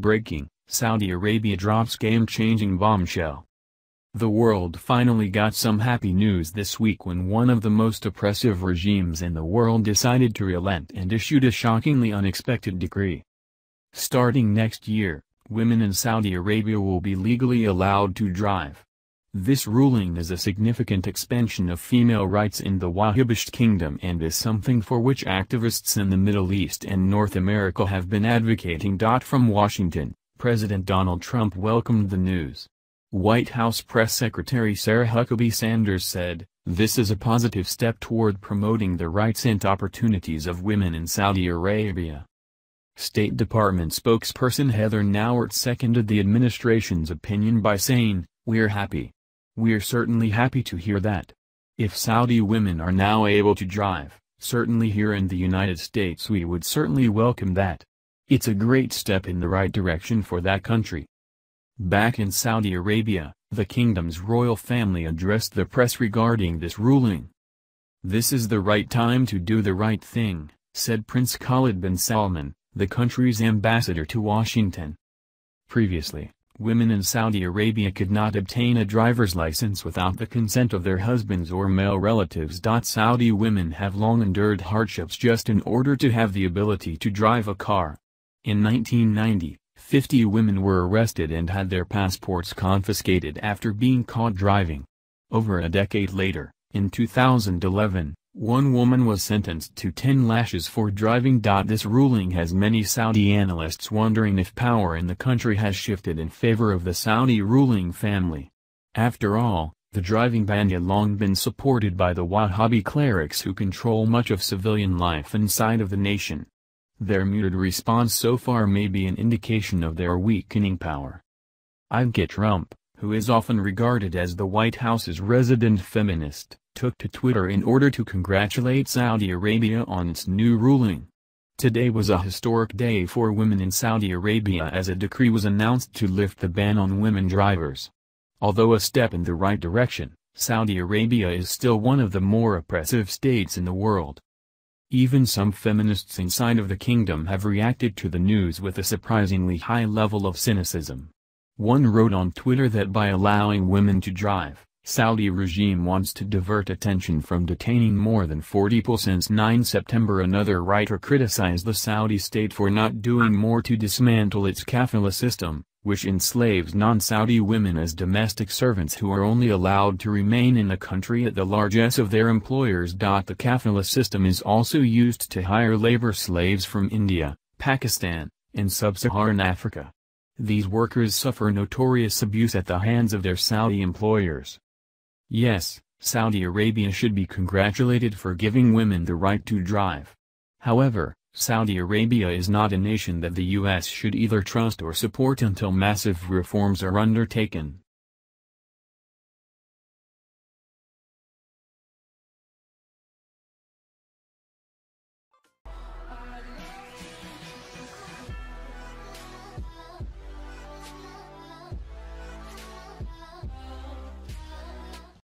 Breaking, Saudi Arabia drops game-changing bombshell. The world finally got some happy news this week when one of the most oppressive regimes in the world decided to relent and issued a shockingly unexpected decree. Starting next year, women in Saudi Arabia will be legally allowed to drive. This ruling is a significant expansion of female rights in the Wahhabist kingdom and is something for which activists in the Middle East and North America have been advocating. From Washington, President Donald Trump welcomed the news. White House Press Secretary Sarah Huckabee Sanders said, This is a positive step toward promoting the rights and opportunities of women in Saudi Arabia. State Department spokesperson Heather Nauert seconded the administration's opinion by saying, We're happy. We're certainly happy to hear that. If Saudi women are now able to drive, certainly here in the United States we would certainly welcome that. It's a great step in the right direction for that country. Back in Saudi Arabia, the kingdom's royal family addressed the press regarding this ruling. This is the right time to do the right thing, said Prince Khalid bin Salman, the country's ambassador to Washington. Previously, women in Saudi Arabia could not obtain a driver's license without the consent of their husbands or male relatives. Saudi women have long endured hardships just in order to have the ability to drive a car. In 1990, 50 women were arrested and had their passports confiscated after being caught driving. Over a decade later, in 2011, one woman was sentenced to 10 lashes for driving. This ruling has many Saudi analysts wondering if power in the country has shifted in favor of the Saudi ruling family. After all, the driving ban had long been supported by the Wahhabi clerics who control much of civilian life inside of the nation. Their muted response so far may be an indication of their weakening power. Ivanka Trump, who is often regarded as the White House's resident feminist, took to Twitter in order to congratulate Saudi Arabia on its new ruling. Today was a historic day for women in Saudi Arabia as a decree was announced to lift the ban on women drivers. Although a step in the right direction, Saudi Arabia is still one of the more oppressive states in the world. Even some feminists inside of the kingdom have reacted to the news with a surprisingly high level of cynicism. One wrote on Twitter that by allowing women to drive, Saudi regime wants to divert attention from detaining more than 40 people since 9 September. Another writer criticized the Saudi state for not doing more to dismantle its kafala system, which enslaves non-Saudi women as domestic servants who are only allowed to remain in the country at the largesse of their employers. The kafala system is also used to hire labor slaves from India, Pakistan, and sub-Saharan Africa. These workers suffer notorious abuse at the hands of their Saudi employers. Yes, Saudi Arabia should be congratulated for giving women the right to drive. However, Saudi Arabia is not a nation that the U.S. should either trust or support until massive reforms are undertaken.